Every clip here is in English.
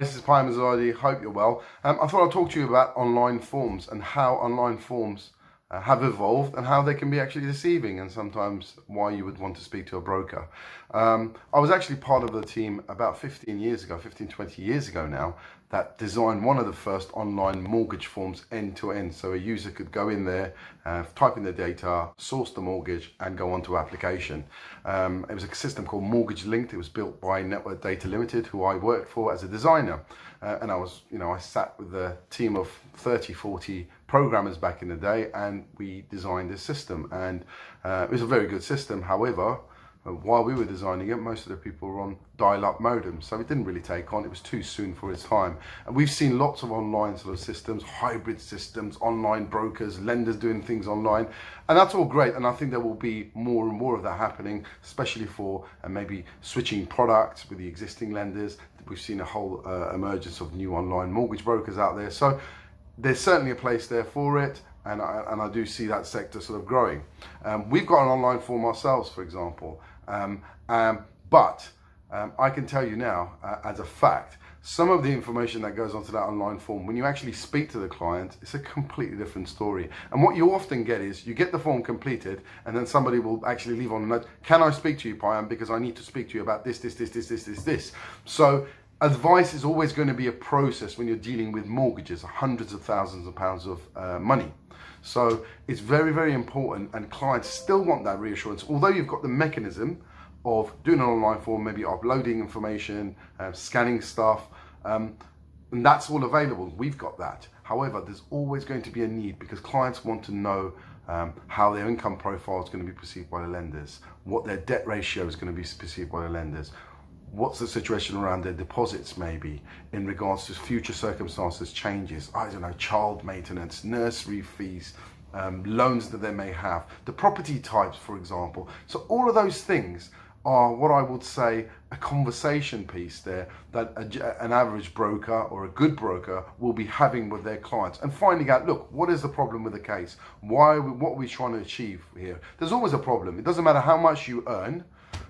This is Azadi. Hope you're well. Um, I thought I'd talk to you about online forms and how online forms uh, have evolved and how they can be actually deceiving and sometimes why you would want to speak to a broker. Um, I was actually part of the team about 15 years ago, 15, 20 years ago now, that designed one of the first online mortgage forms end to end. So a user could go in there, uh, type in their data, source the mortgage and go on to application. Um, it was a system called Mortgage Linked. It was built by Network Data Limited, who I worked for as a designer. Uh, and I was, you know, I sat with a team of 30, 40 programmers back in the day and we designed this system. And uh, it was a very good system. However, while we were designing it, most of the people were on dial-up modems, so it didn't really take on. It was too soon for its time. And we've seen lots of online sort of systems, hybrid systems, online brokers, lenders doing things online, and that's all great. And I think there will be more and more of that happening, especially for uh, maybe switching products with the existing lenders. We've seen a whole uh, emergence of new online mortgage brokers out there. So there's certainly a place there for it and I, and I do see that sector sort of growing. Um, we've got an online form ourselves, for example, um, um, but um, I can tell you now, uh, as a fact, some of the information that goes onto that online form, when you actually speak to the client, it's a completely different story. And what you often get is you get the form completed, and then somebody will actually leave on a note, Can I speak to you, Payam? Because I need to speak to you about this, this, this, this, this, this, this. So advice is always going to be a process when you're dealing with mortgages, hundreds of thousands of pounds of uh, money. So it's very, very important and clients still want that reassurance. Although you've got the mechanism of doing an online form, maybe uploading information, uh, scanning stuff, um, and that's all available. We've got that. However, there's always going to be a need because clients want to know um, how their income profile is going to be perceived by the lenders, what their debt ratio is going to be perceived by the lenders, what's the situation around their deposits maybe in regards to future circumstances changes? I don't know child maintenance nursery fees um, loans that they may have the property types for example. So all of those things are what i would say a conversation piece there that a, an average broker or a good broker will be having with their clients and finding out look what is the problem with the case? Why what are we trying to achieve here? There's always a problem. It doesn't matter how much you earn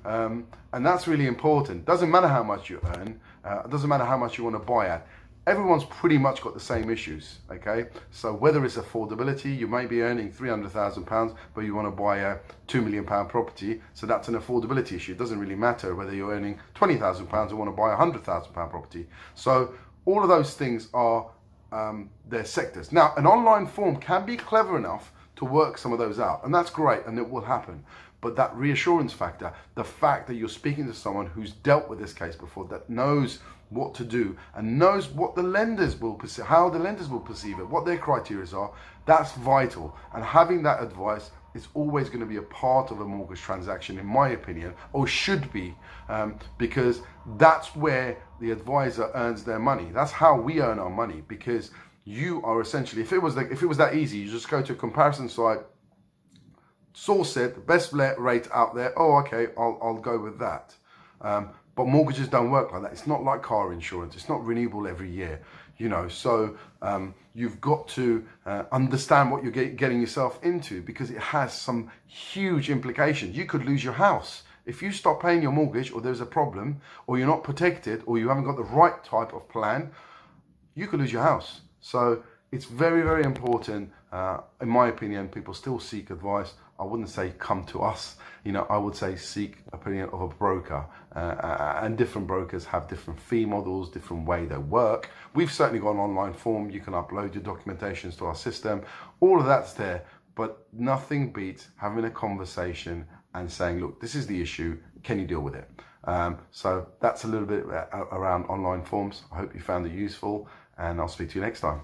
um, and that's really important. Doesn't matter how much you earn. Uh, doesn't matter how much you want to buy at. Everyone's pretty much got the same issues, okay? So whether it's affordability, you may be earning £300,000, but you want to buy a £2 million property, so that's an affordability issue. It doesn't really matter whether you're earning £20,000 or want to buy a £100,000 property. So all of those things are um, their sectors. Now, an online form can be clever enough to work some of those out, and that's great, and it will happen but that reassurance factor, the fact that you're speaking to someone who's dealt with this case before, that knows what to do and knows what the lenders will perceive, how the lenders will perceive it, what their criteria are, that's vital. And having that advice is always going to be a part of a mortgage transaction, in my opinion, or should be, um, because that's where the advisor earns their money. That's how we earn our money, because you are essentially, if it was like, if it was that easy, you just go to a comparison site source said the best rate out there. Oh, okay, I'll, I'll go with that. Um, but mortgages don't work like that. It's not like car insurance. It's not renewable every year, you know. So um, you've got to uh, understand what you're get, getting yourself into because it has some huge implications. You could lose your house. If you stop paying your mortgage or there's a problem or you're not protected or you haven't got the right type of plan, you could lose your house. So it's very, very important. Uh, in my opinion, people still seek advice. I wouldn't say come to us. You know, I would say seek opinion of a broker. Uh, uh, and different brokers have different fee models, different way they work. We've certainly got an online form. You can upload your documentations to our system. All of that's there. But nothing beats having a conversation and saying, look, this is the issue. Can you deal with it? Um, so that's a little bit uh, around online forms. I hope you found it useful and I'll speak to you next time.